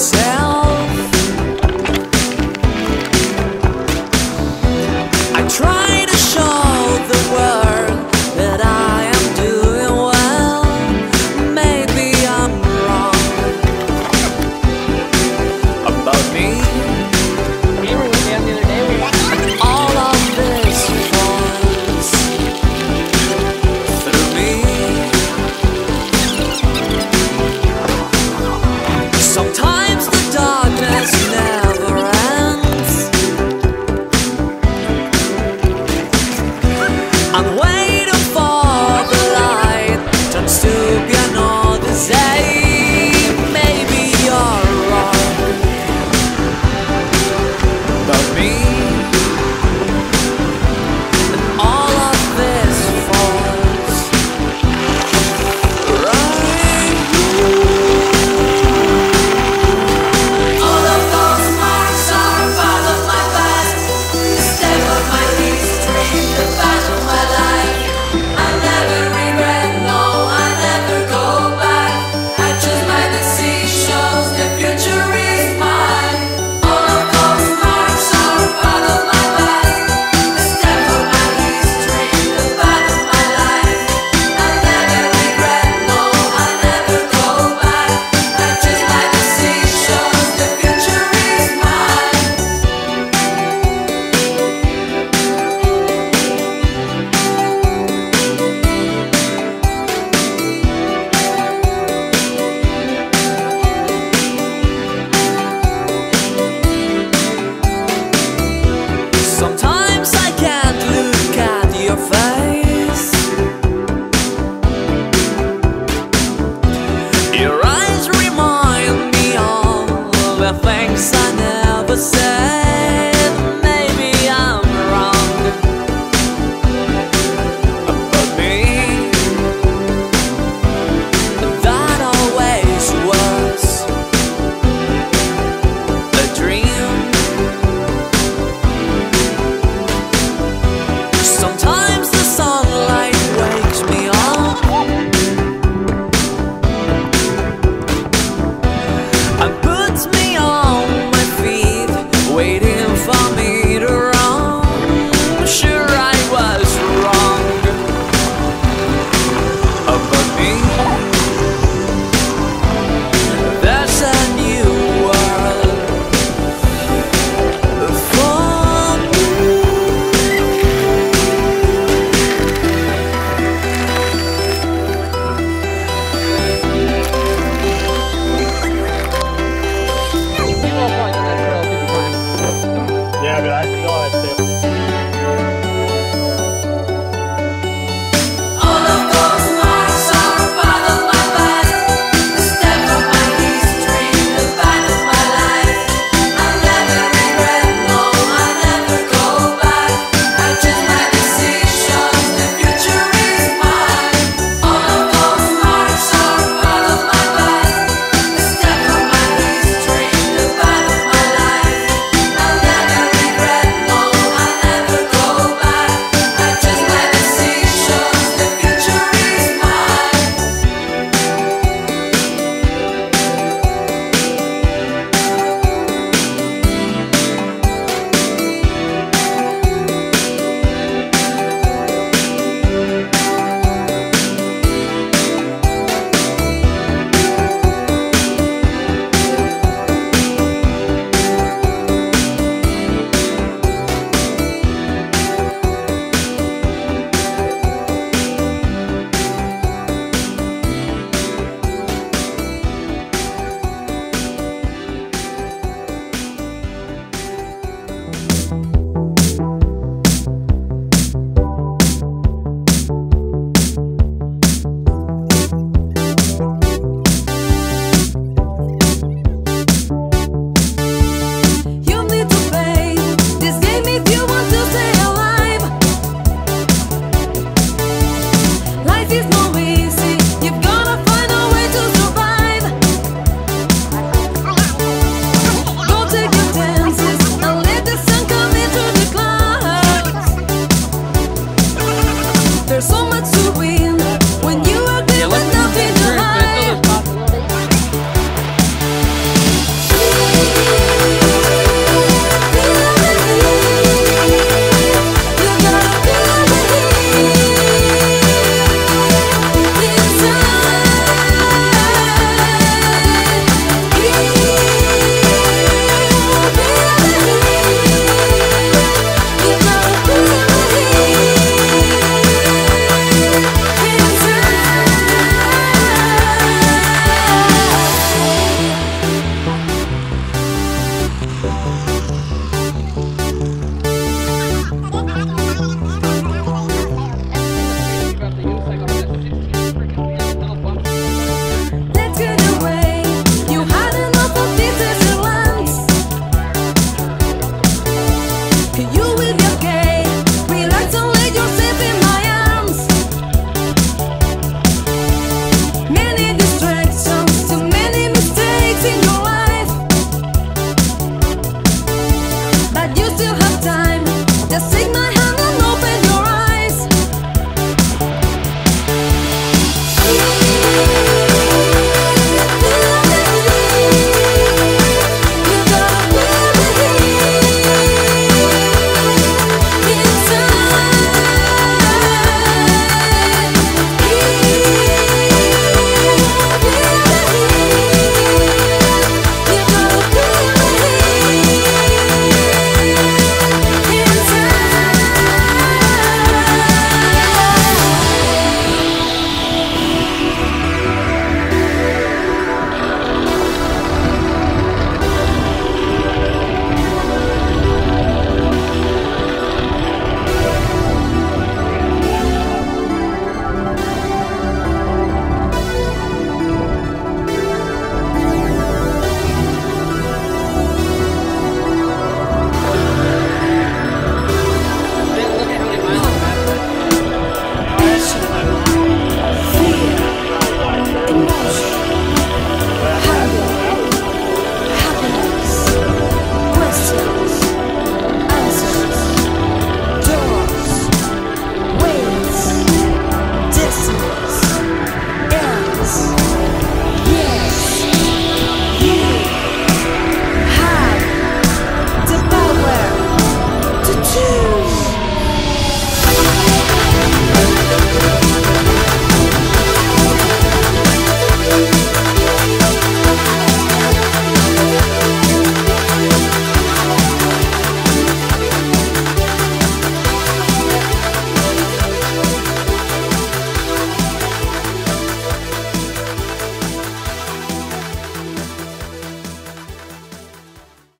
céu. passar. for me. Nossa. the wind.